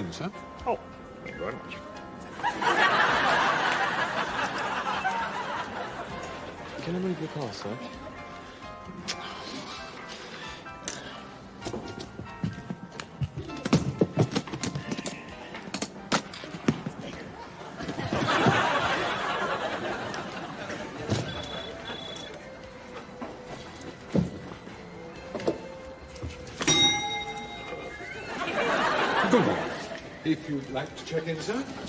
Would you like a pen, sir? Oh, thank you very much. Can I move your car, sir? Check in, sir.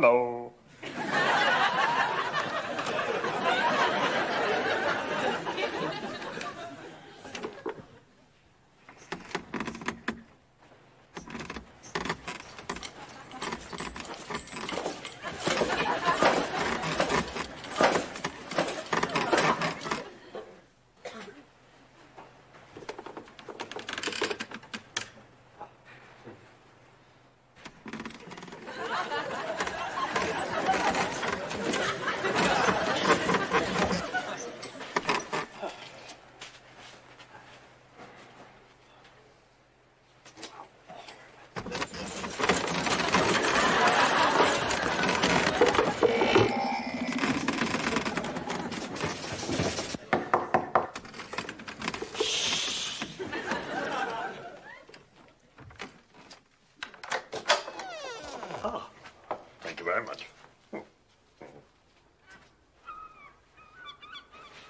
Hello.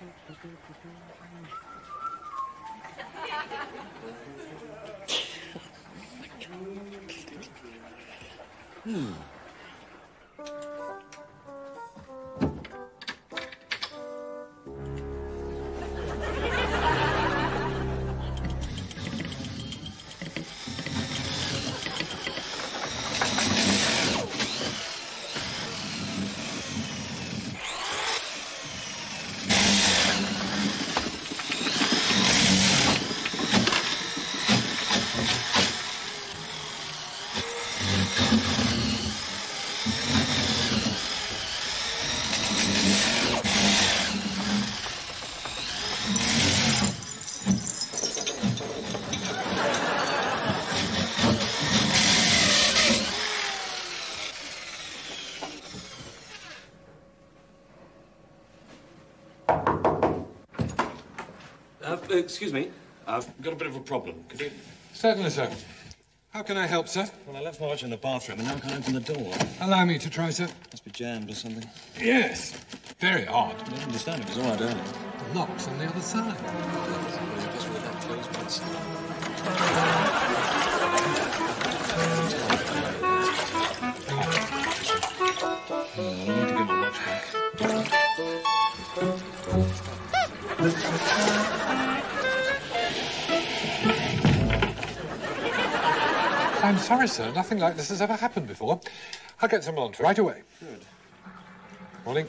Uh, Uh, excuse me. I've got a bit of a problem. Could you... Certainly, sir. How can I help, sir? Well, I left my watch in the bathroom and now I can't open the door. Allow me to try, sir. Must be jammed or something. Yes. Very odd. I don't understand. It was all right earlier. The lock's on the other side. I'm sorry, sir. Nothing like this has ever happened before. I'll get someone on to it right away. Good. Morning.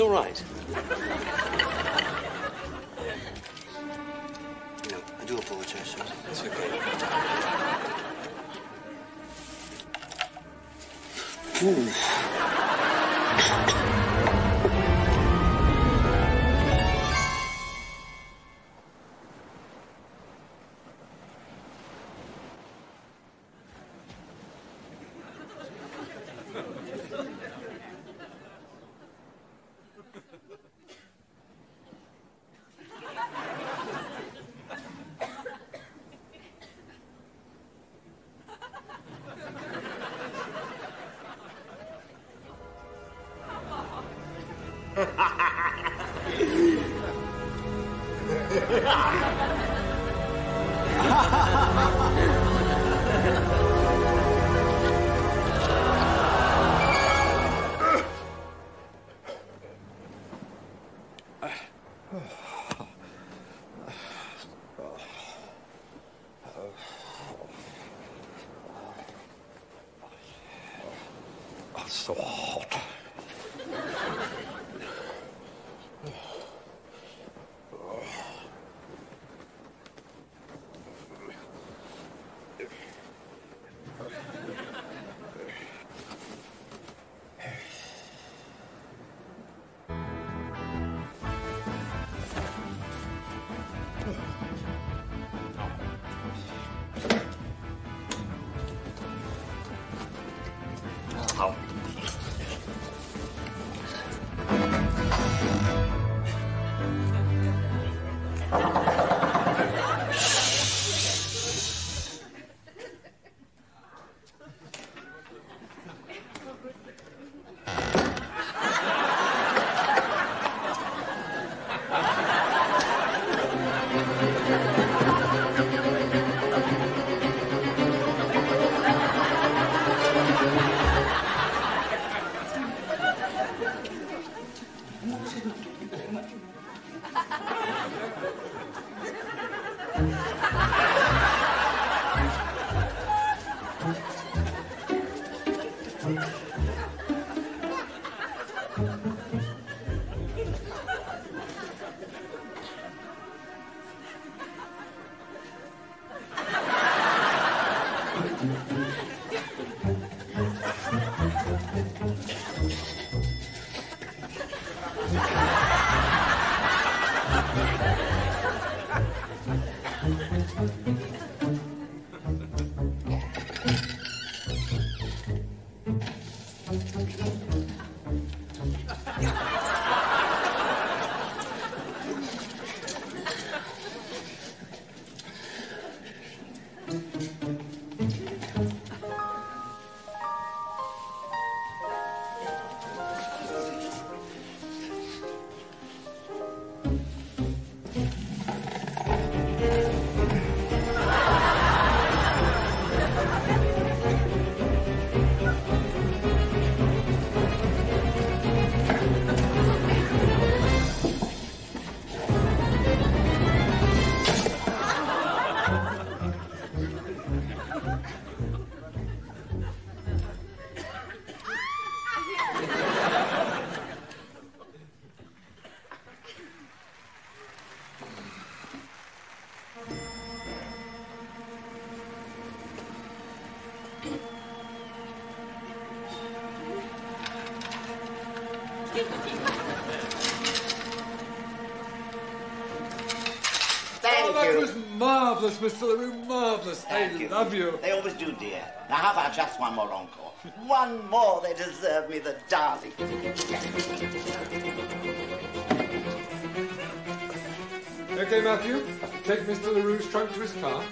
Are all right? No, I do apologize, sir. It's okay. Oh, Mr. LaRue, marvellous. Thank I you. love you. They always do, dear. Now, how about just one more encore? One more. They deserve me, the darling. Okay, Matthew, take Mr. LaRue's trunk to his car.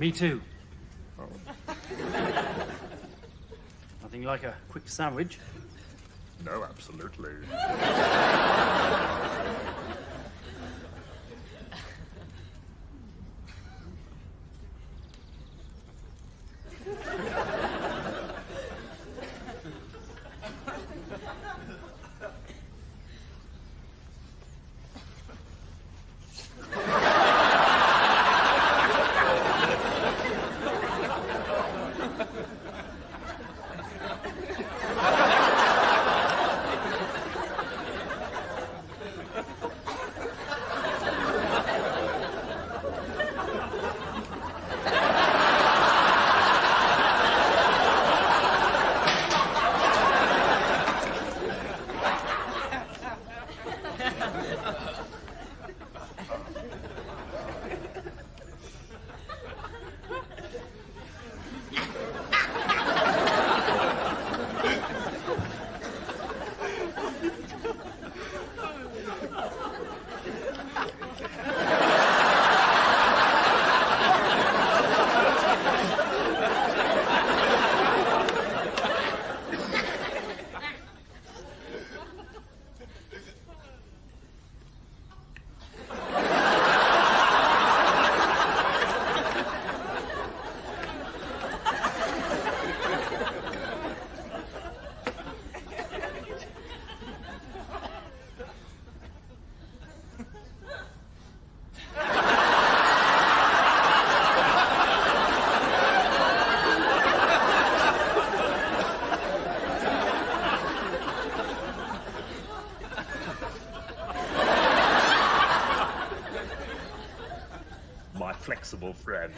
Me too. Nothing like a quick sandwich. No, absolutely. Flexible friend.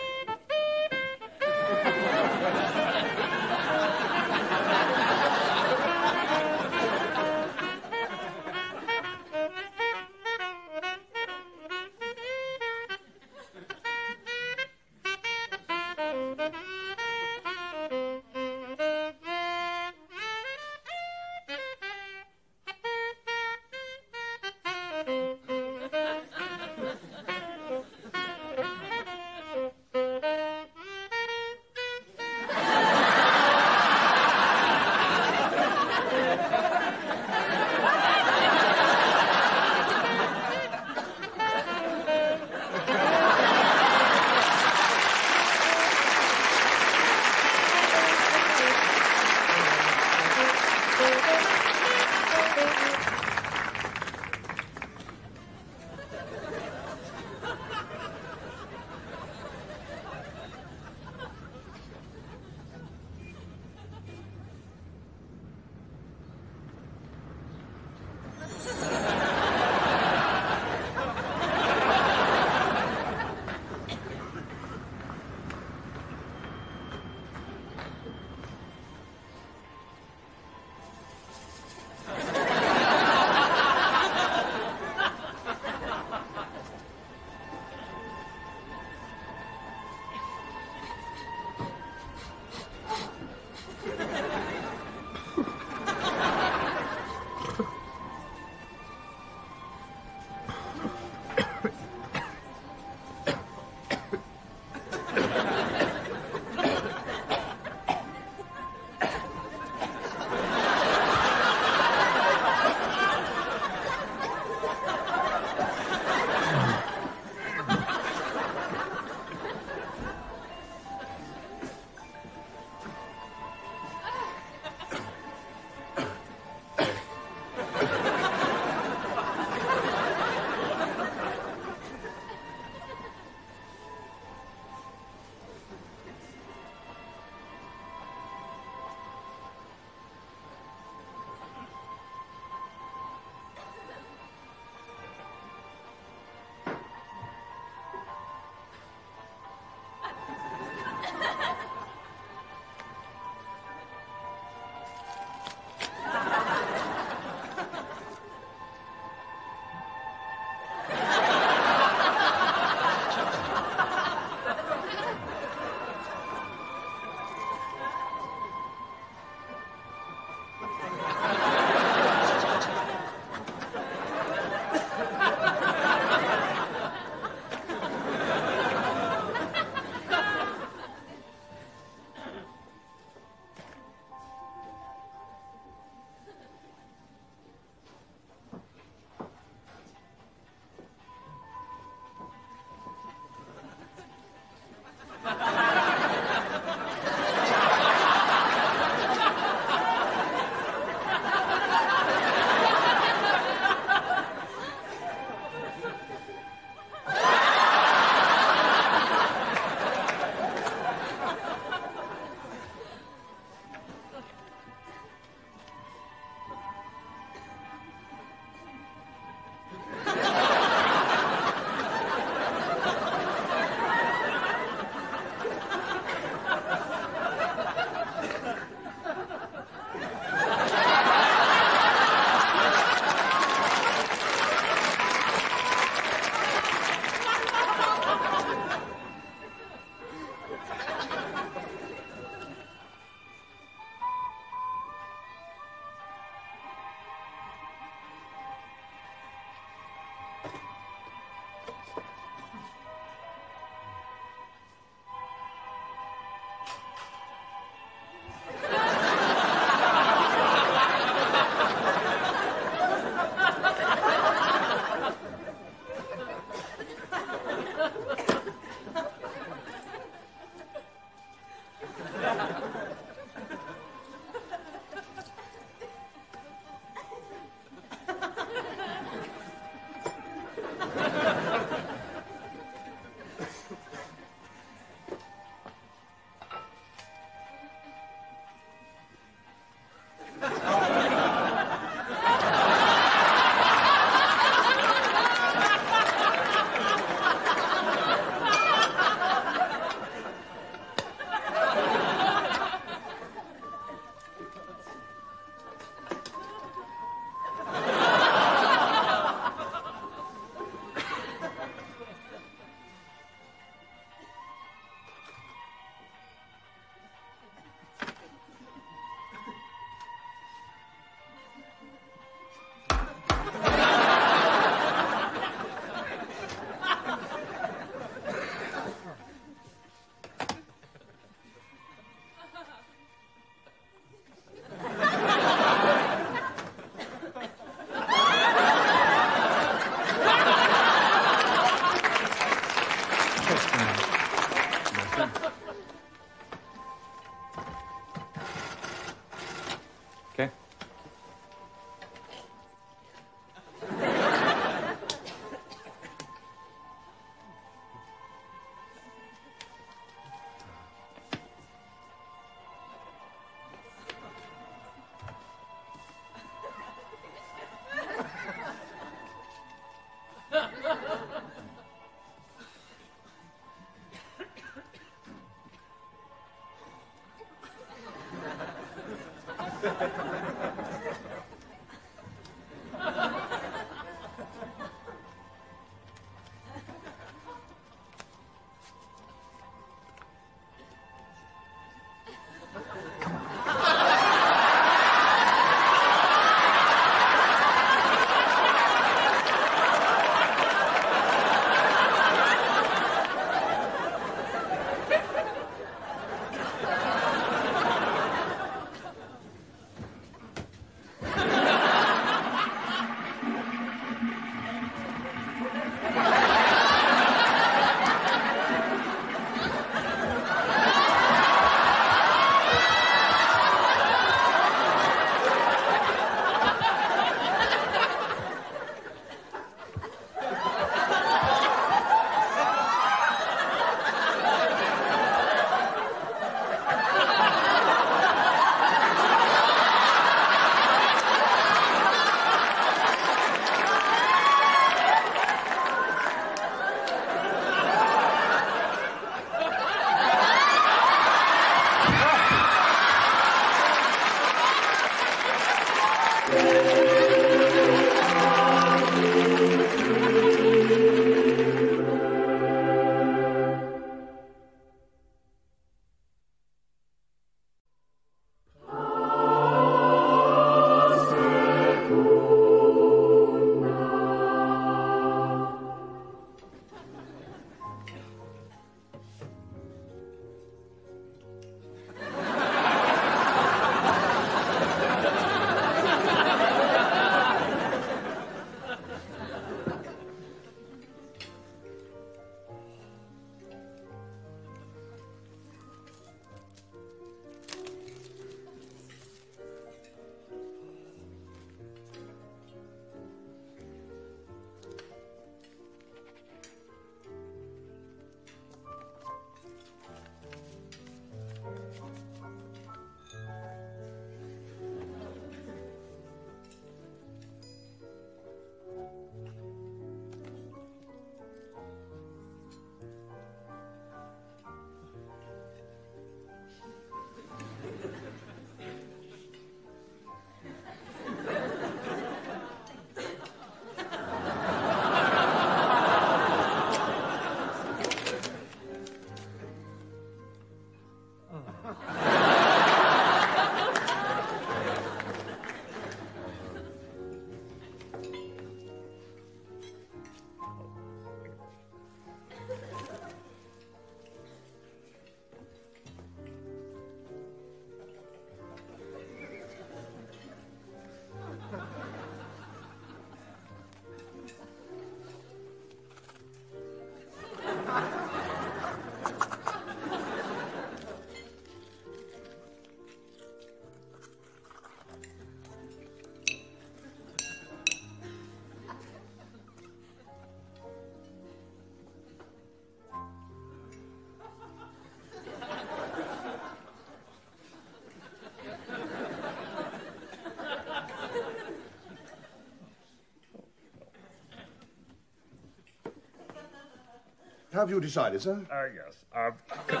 Have you decided, sir? Uh, yes. Uh, could,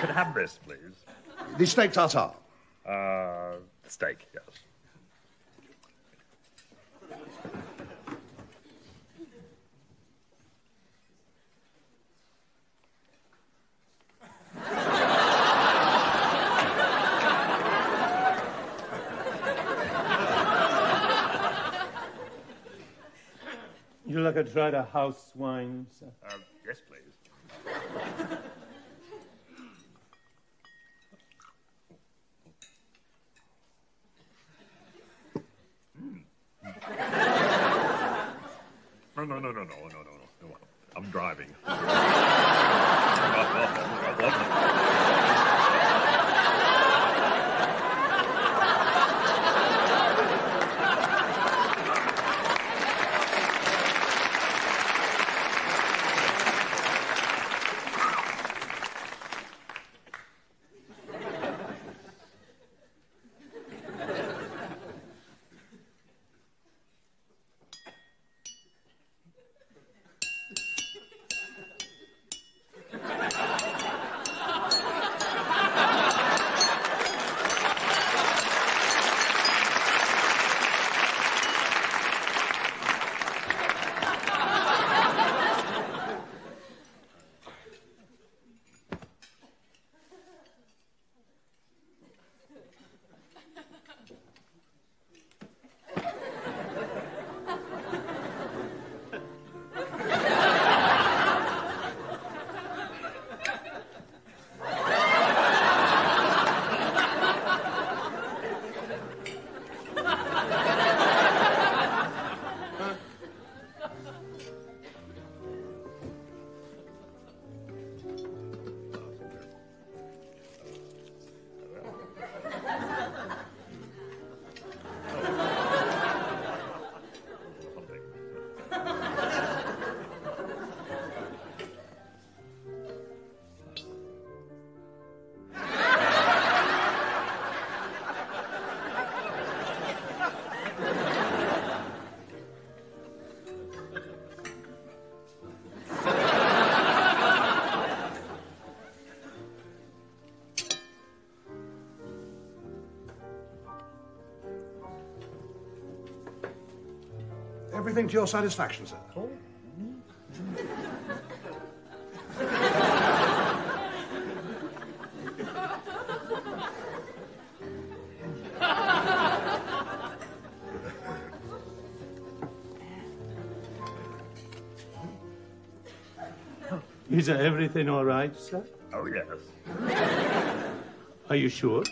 could have this, please? The steak tartare. Uh, steak, yes. You like a tried a house wine, sir? Everything to your satisfaction, sir. Is everything all right, sir? Oh, yes. Are you sure?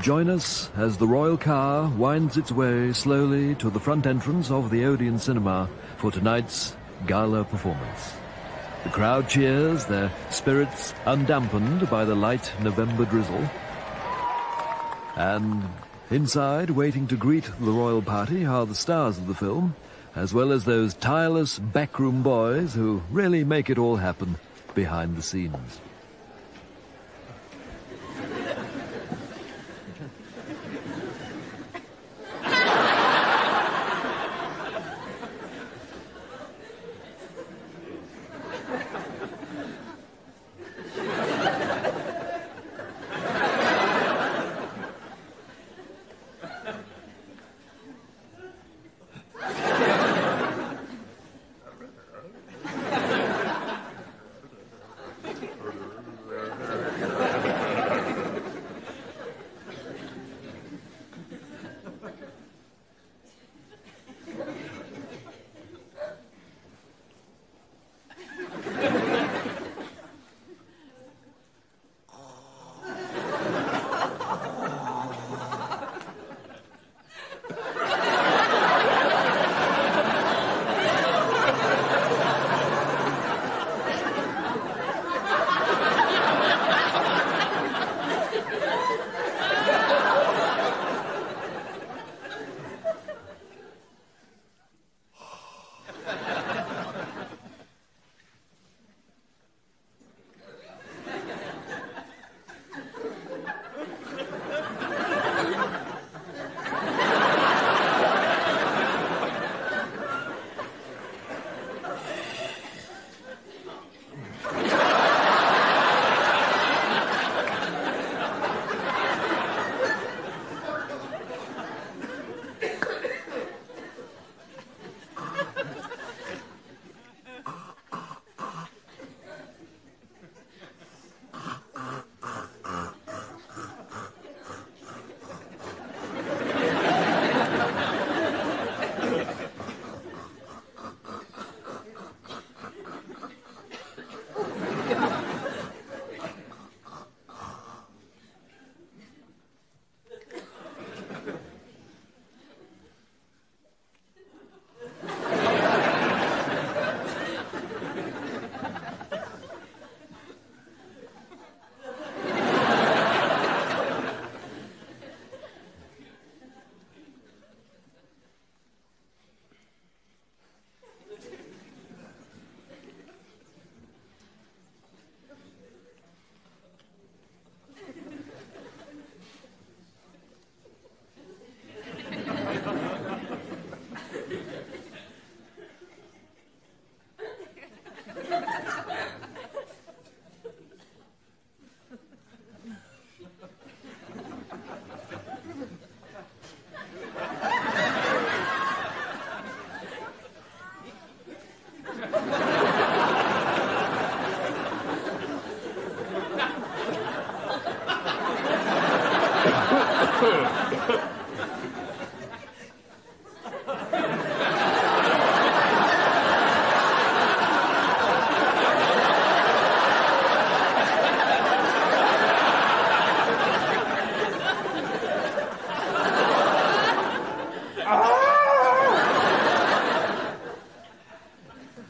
Join us as the royal car winds its way slowly to the front entrance of the Odeon Cinema for tonight's gala performance. The crowd cheers, their spirits undampened by the light November drizzle. And inside, waiting to greet the royal party, are the stars of the film, as well as those tireless backroom boys who really make it all happen behind the scenes.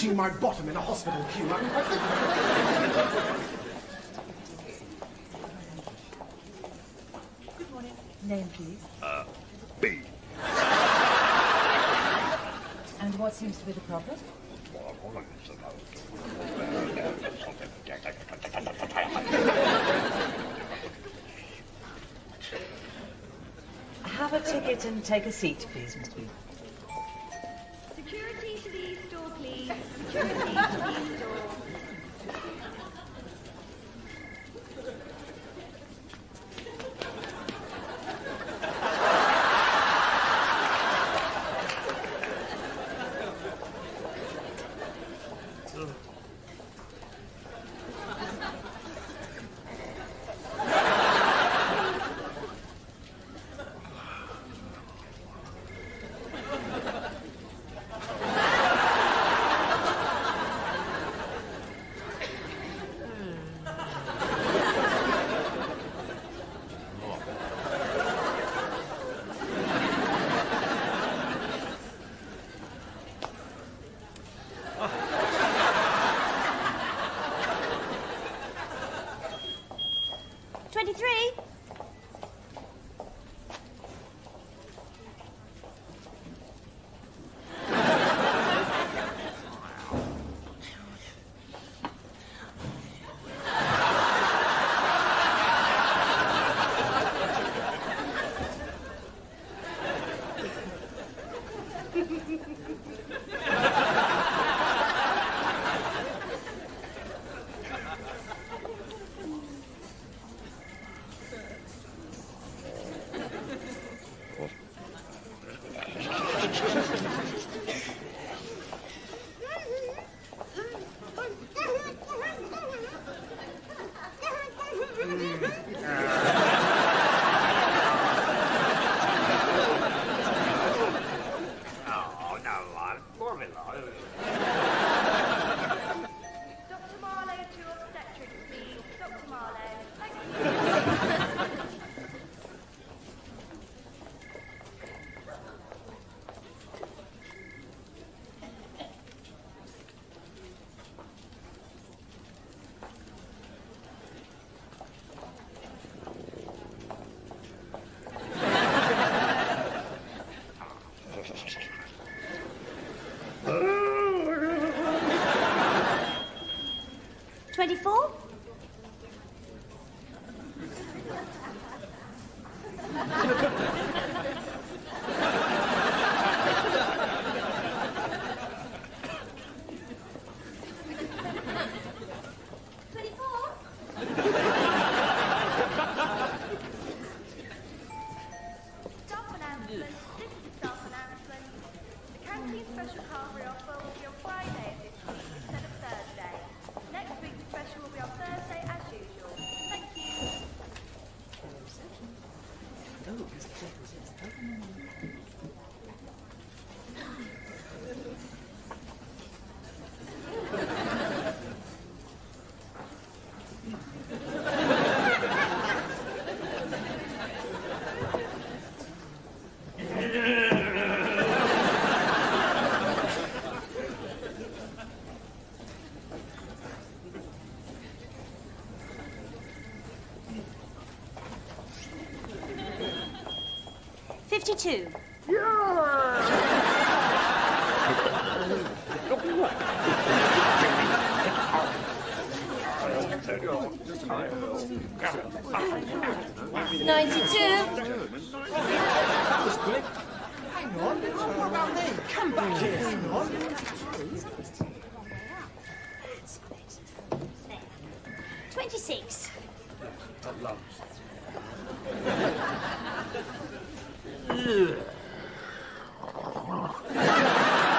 Pinching my bottom in a hospital queue. I mean, Good morning. Name, please. Uh, B. And what seems to be the problem? Have a ticket and take a seat, please, Mr. Bean. 52. Ninety-two. Hang on, what about me? Come back here. Hang on. Twenty-six. 日。哈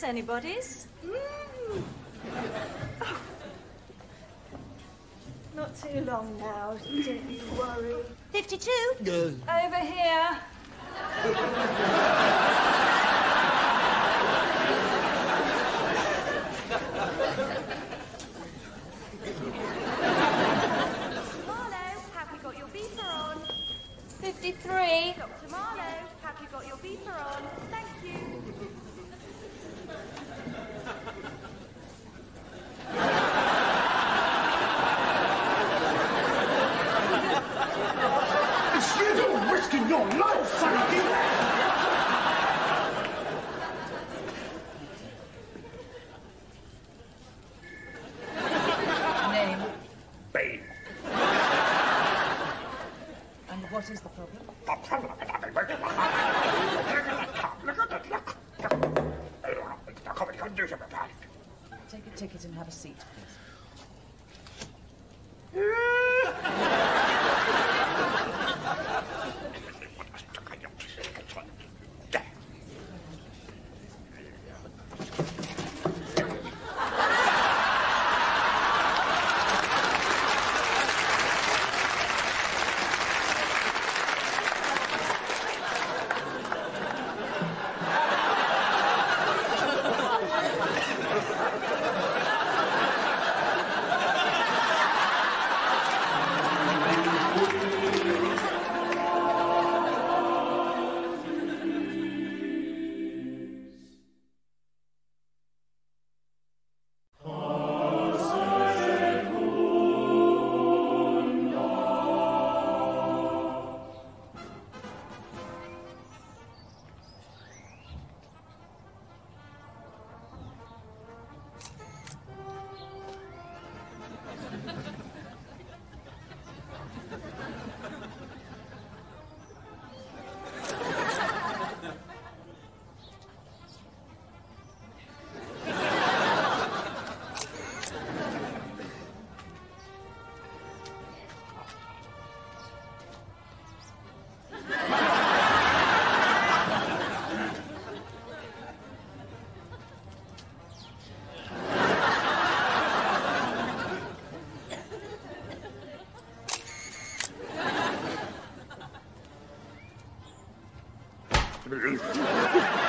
this anybody's. Mm. Oh. Not too long now, don't you worry. 52? Over here. You.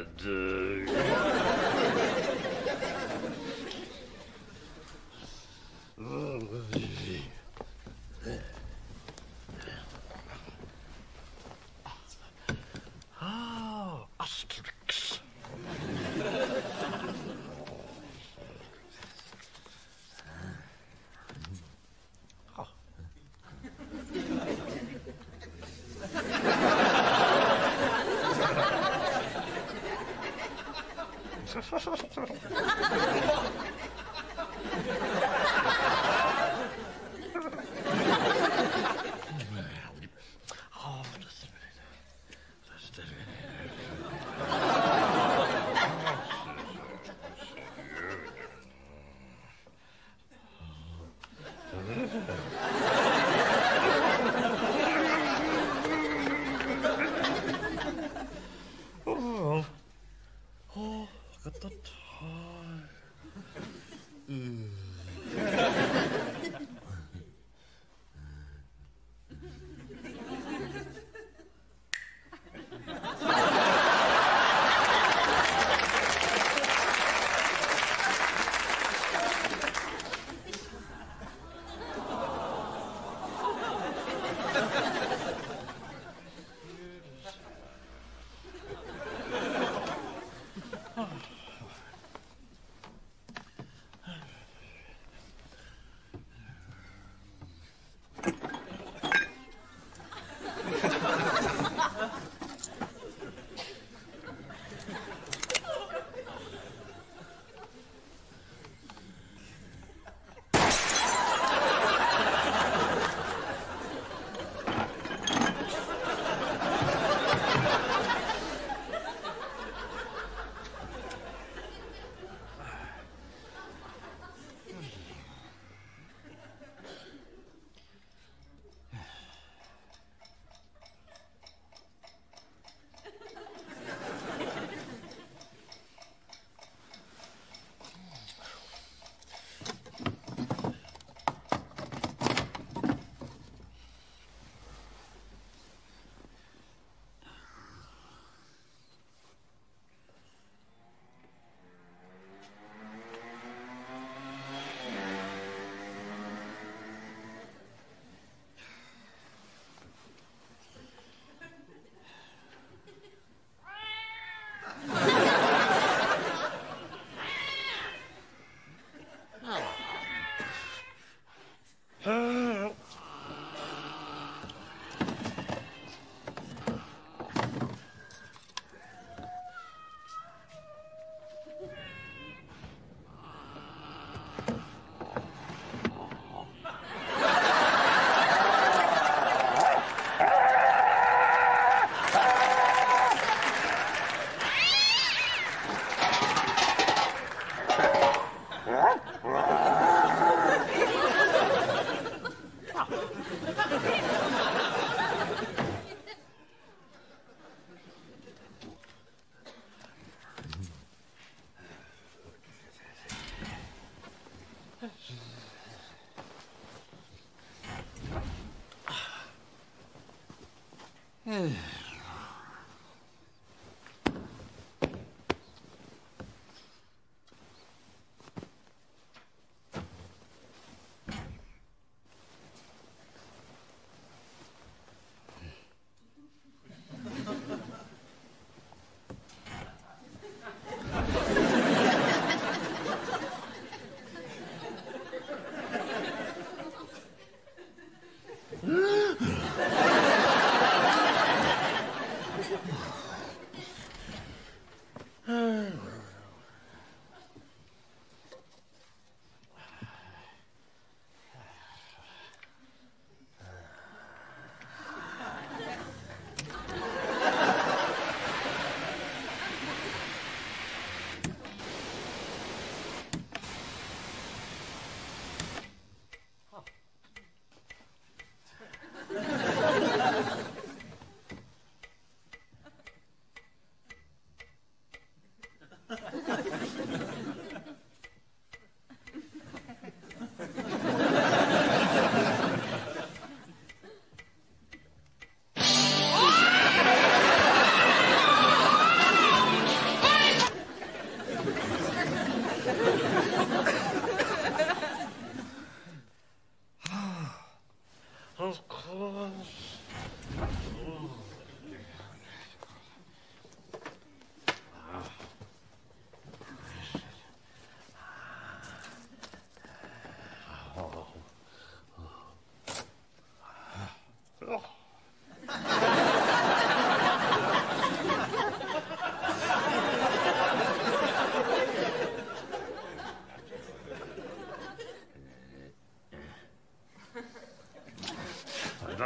Teddy.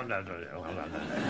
Huh?